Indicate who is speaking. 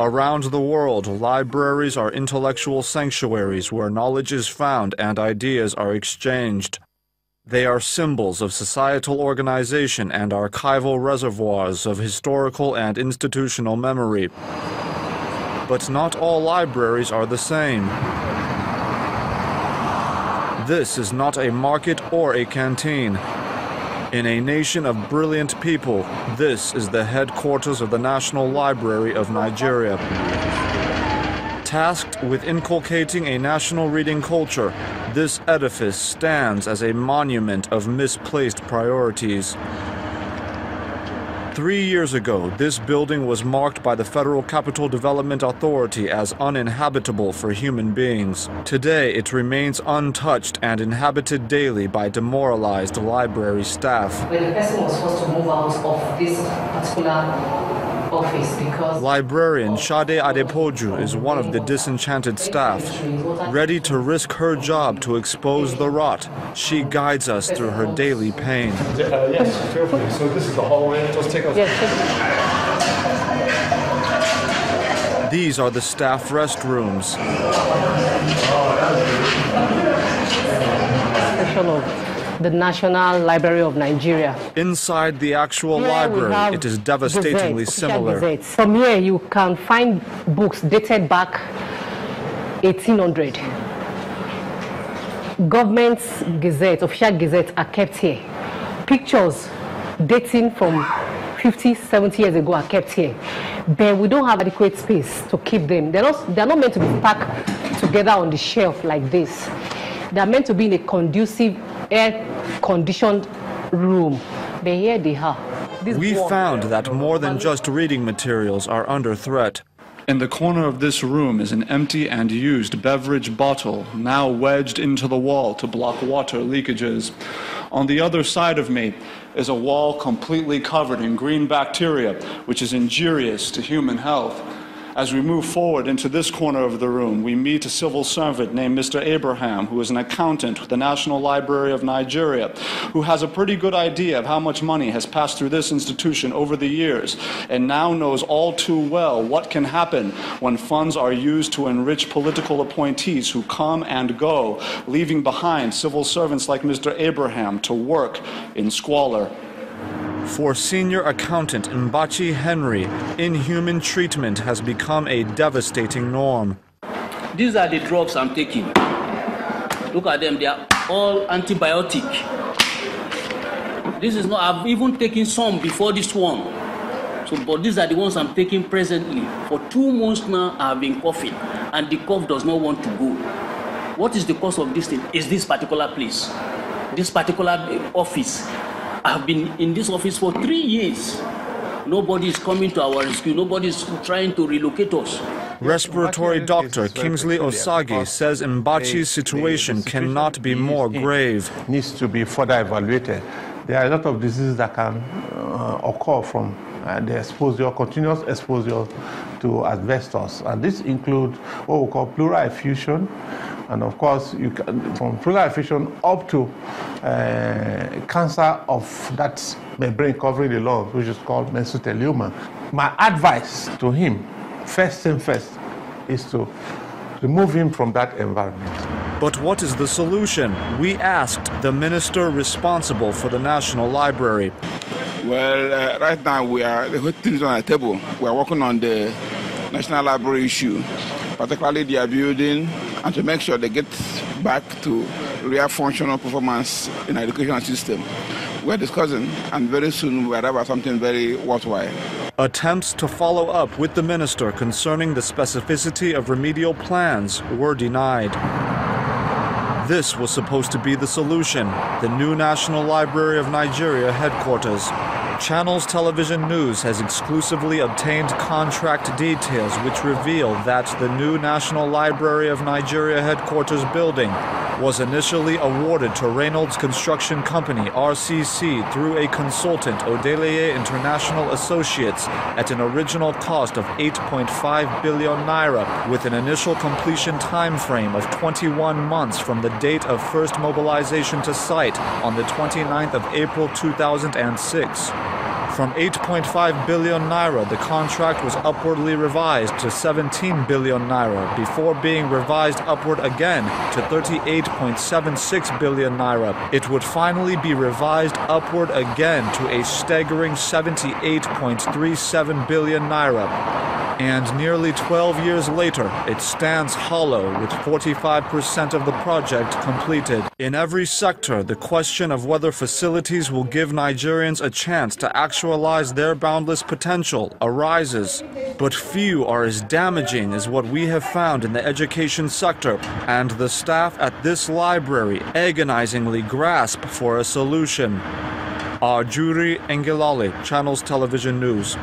Speaker 1: Around the world, libraries are intellectual sanctuaries where knowledge is found and ideas are exchanged. They are symbols of societal organization and archival reservoirs of historical and institutional memory. But not all libraries are the same. This is not a market or a canteen. In a nation of brilliant people, this is the headquarters of the National Library of Nigeria. Tasked with inculcating a national reading culture, this edifice stands as a monument of misplaced priorities. Three years ago, this building was marked by the Federal Capital Development Authority as uninhabitable for human beings. Today, it remains untouched and inhabited daily by demoralized library staff.
Speaker 2: When the person was forced to move out of this particular office because
Speaker 1: Librarian Shade Adepoju is one of the disenchanted staff. Ready to risk her job to expose the rot, she guides us through her daily pain.
Speaker 3: Uh, yes, feel free. So this is the hallway. Just take us.
Speaker 1: These are the staff restrooms.
Speaker 2: section of the National Library of Nigeria.
Speaker 1: Inside the actual
Speaker 2: Here
Speaker 1: library, it is devastatingly similar.
Speaker 2: From here, you can find books dated back 1800. Government's Gazette, official Gazette, are kept here. Pictures dating from 50, 70 years ago are kept here. But we don't have adequate space to keep them. They're not, they're not meant to be packed together on the shelf like this. They're meant to be in a conducive, air-conditioned room. But here they are. This
Speaker 1: We
Speaker 2: wall-
Speaker 1: found that more than just reading materials are under threat.
Speaker 4: In the corner of this room is an empty and used beverage bottle, now wedged into the wall to block water leakages. On the other side of me is a wall completely covered in green bacteria, which is injurious to human health. As we move forward into this corner of the room, we meet a civil servant named Mr. Abraham, who is an accountant with the National Library of Nigeria, who has a pretty good idea of how much money has passed through this institution over the years, and now knows all too well what can happen when funds are used to enrich political appointees who come and go, leaving behind civil servants like Mr. Abraham to work in squalor.
Speaker 1: For senior accountant Mbachi Henry, inhuman treatment has become a devastating norm.
Speaker 5: These are the drugs I'm taking. Look at them, they are all antibiotic. This is not, I've even taken some before this one. So, but these are the ones I'm taking presently. For two months now, I've been coughing, and the cough does not want to go. What is the cause of this thing? Is this particular place, this particular office. I've been in this office for three years. Nobody is coming to our rescue. Nobody is trying to relocate us.
Speaker 1: Respiratory doctor Kingsley Osagi says Mbachi's situation cannot be more grave.
Speaker 6: needs to be further evaluated. There are a lot of diseases that can uh, occur from uh, the exposure, continuous exposure to asbestos, and this includes what we call pleural effusion, and of course, you can, from pleural effusion up to uh, cancer of that membrane covering the lungs, which is called mesothelioma. My advice to him, first thing first, is to remove him from that environment.
Speaker 1: But what is the solution? We asked the minister responsible for the National Library.
Speaker 7: Well, uh, right now we are the whole thing is on the table. We are working on the National Library issue, particularly their building, and to make sure they get back to real functional performance in the educational system. We are discussing, and very soon we arrive at something very worthwhile.
Speaker 1: Attempts to follow up with the minister concerning the specificity of remedial plans were denied. This was supposed to be the solution the new National Library of Nigeria headquarters. Channels Television News has exclusively obtained contract details which reveal that the new National Library of Nigeria headquarters building was initially awarded to Reynolds Construction Company RCC through a consultant Odeleye International Associates at an original cost of 8.5 billion naira with an initial completion time frame of 21 months from the date of first mobilization to site on the 29th of April 2006. From 8.5 billion naira, the contract was upwardly revised to 17 billion naira before being revised upward again to 38.76 billion naira. It would finally be revised upward again to a staggering 78.37 billion naira. And nearly 12 years later, it stands hollow with 45% of the project completed. In every sector, the question of whether facilities will give Nigerians a chance to actualize their boundless potential arises. But few are as damaging as what we have found in the education sector, and the staff at this library agonizingly grasp for a solution. Arjuri Engelali, Channels Television News.